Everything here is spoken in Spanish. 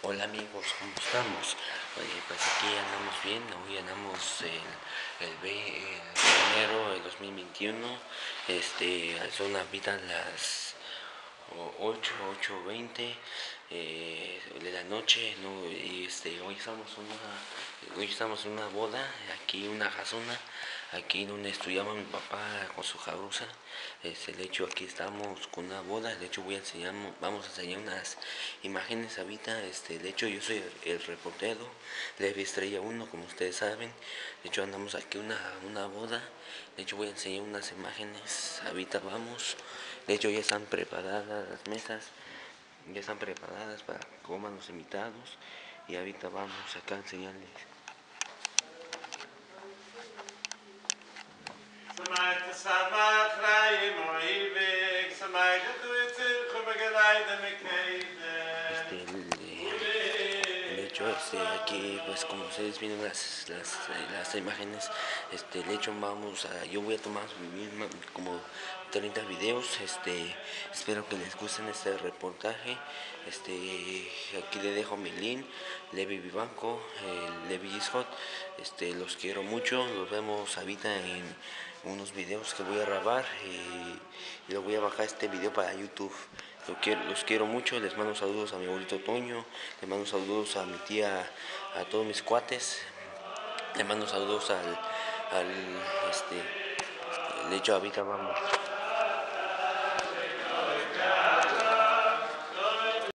Hola amigos, ¿cómo estamos? Oye, pues aquí andamos bien, hoy andamos el, el, el enero del 2021, este, son ahorita las 8, 8, 20 de la noche, ¿no? y este, hoy estamos una, hoy estamos en una boda, aquí una casona, aquí donde estudiaba mi papá con su jabruza, este, de hecho aquí estamos con una boda, de hecho voy a enseñar, vamos a enseñar unas imágenes ahorita, este, de hecho yo soy el, reportero, Levi Estrella 1, como ustedes saben, de hecho andamos aquí una, una boda, de hecho voy a enseñar unas imágenes, ahorita vamos, de hecho ya están preparadas las mesas, ya están preparadas para que coman los invitados. Y ahorita vamos acá a enseñarles. samach Khraim Oivik Sama Khraim Oivik Sama Khraim Oivik Sama hecho este, aquí pues como ustedes vienen las, las, las, imágenes este de hecho vamos a yo voy a tomar como 30 videos este espero que les gusten este reportaje este aquí le dejo mi link Levi Vivanco eh, Levi Ishot este los quiero mucho los vemos ahorita en unos videos que voy a grabar y, y lo voy a bajar este video para youtube los quiero, mucho, les mando saludos a mi abuelito Toño, les mando saludos a mi tía, a todos mis cuates, les mando saludos al, al este, de hecho ahorita vamos.